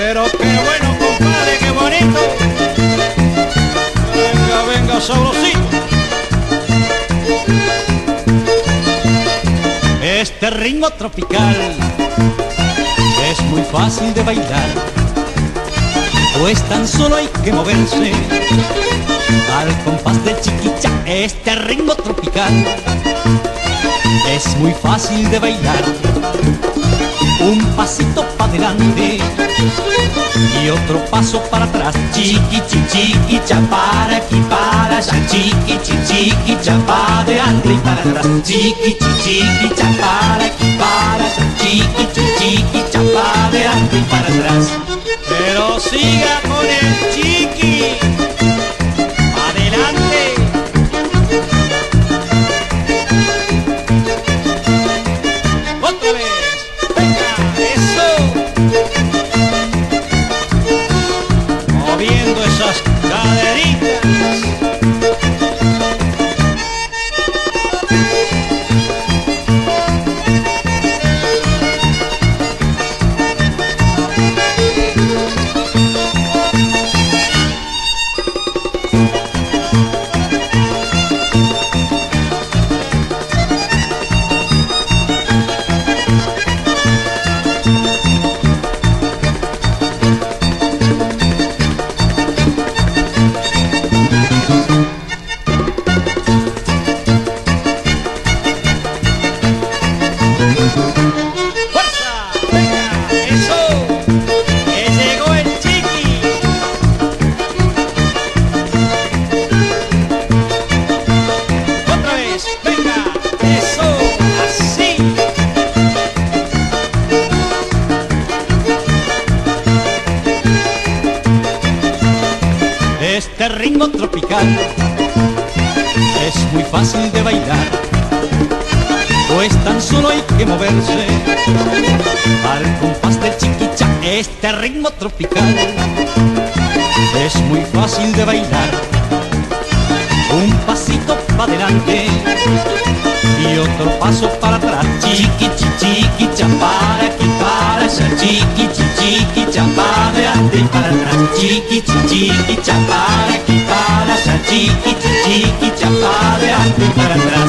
Pero qué bueno, compadre, qué bonito. Venga, venga, sabrosito. Este ritmo tropical es muy fácil de bailar, pues tan solo hay que moverse al compás del chiquicha. Este ritmo tropical es muy fácil de bailar un pasito para adelante y otro paso para atrás. Chiqui, chiqui, para aquí, para allá. Chiqui, chiqui, para adelante y para atrás. Chiqui, chiqui, para aquí, para allá. Chiqui, chiqui, para adelante y para atrás. Pero siga con el chiqui. Este es muy fácil de bailar, pues tan solo hay que moverse al compás del chiquicha. Este ritmo tropical es muy fácil de bailar, un pasito para adelante y otro paso para atrás. Chiqui, chiqui, para aquí, para allá. Chiqui, chiqui chapa de para atrás, chiqui chiqui chapa aquí para allá, chiqui chiqui chapa de ante para atrás.